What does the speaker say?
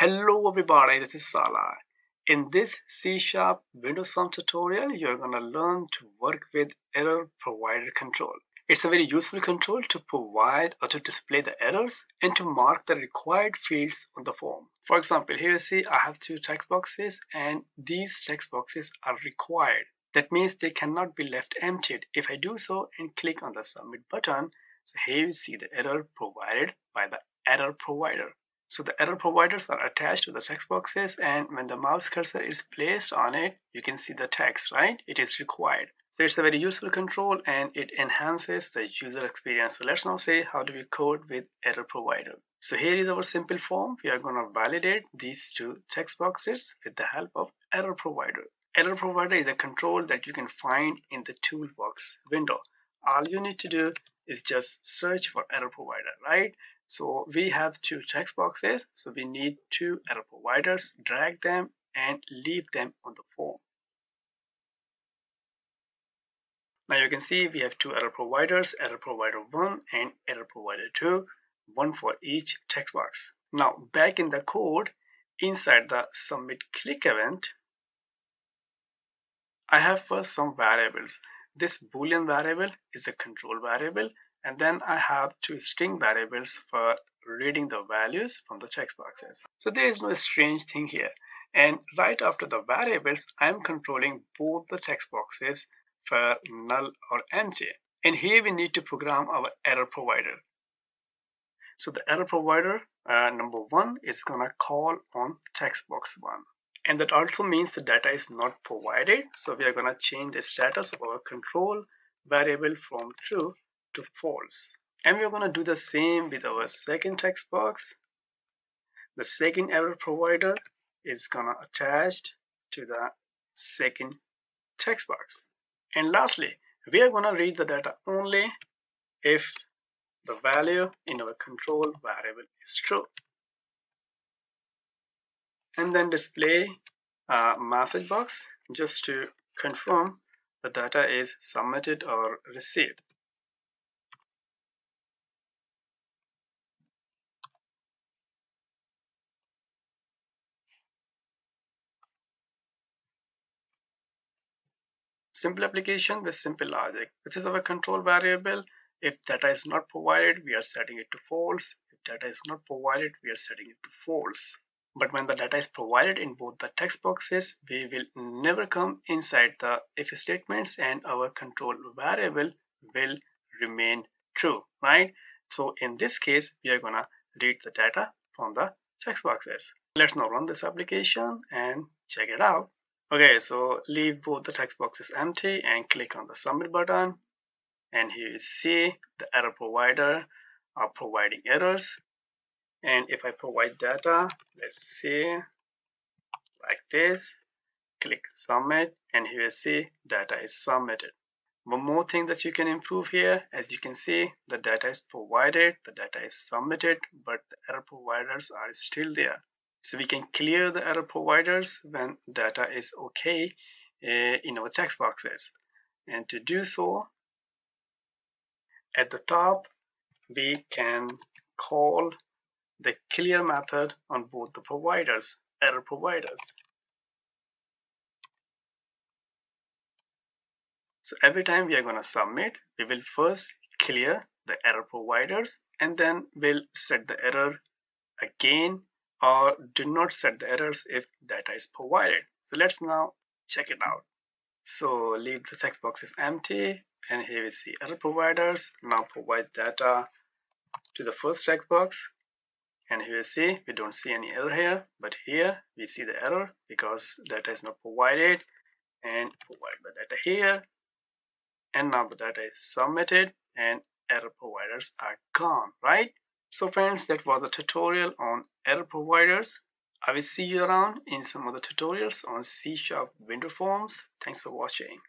Hello everybody, this is Salah. In this C Sharp Windows Form tutorial, you're going to learn to work with error provider control. It's a very useful control to provide or to display the errors and to mark the required fields on the form. For example, here you see I have two text boxes and these text boxes are required. That means they cannot be left emptied. If I do so and click on the submit button, so here you see the error provided by the error provider. So the error providers are attached to the text boxes and when the mouse cursor is placed on it, you can see the text, right? It is required. So it's a very useful control and it enhances the user experience. So let's now say how do we code with error provider. So here is our simple form. We are going to validate these two text boxes with the help of error provider. Error provider is a control that you can find in the toolbox window. All you need to do is just search for error provider, right? So we have two text boxes. So we need two error providers, drag them and leave them on the form. Now you can see we have two error providers, error provider 1 and error provider 2, one for each text box. Now back in the code, inside the submit click event, I have first some variables. This boolean variable is a control variable and then I have two string variables for reading the values from the text boxes. So there is no strange thing here. And right after the variables, I'm controlling both the text boxes for null or empty. And here we need to program our error provider. So the error provider, uh, number one, is gonna call on text box one. And that also means the data is not provided. So we are gonna change the status of our control variable from true to false. And we're going to do the same with our second text box. The second error provider is going to attach to the second text box. And lastly, we are going to read the data only if the value in our control variable is true. And then display a message box just to confirm the data is submitted or received. Simple application with simple logic. This is our control variable. If data is not provided, we are setting it to false. If data is not provided, we are setting it to false. But when the data is provided in both the text boxes, we will never come inside the if statements and our control variable will remain true, right? So in this case, we are gonna read the data from the text boxes. Let's now run this application and check it out. Okay, so leave both the text boxes empty and click on the submit button. And here you see the error provider are providing errors. And if I provide data, let's see, like this, click submit, and here you see data is submitted. One more thing that you can improve here, as you can see, the data is provided, the data is submitted, but the error providers are still there. So we can clear the error providers when data is okay uh, in our text boxes. And to do so, at the top, we can call the clear method on both the providers, error providers. So every time we are going to submit, we will first clear the error providers and then we'll set the error again or do not set the errors if data is provided. So let's now check it out. So leave the text boxes empty and here we see error providers. Now provide data to the first text box and here you see we don't see any error here but here we see the error because data is not provided and provide the data here and now the data is submitted and error providers are gone right so friends, that was a tutorial on error providers. I will see you around in some other tutorials on C Sharp window forms. Thanks for watching.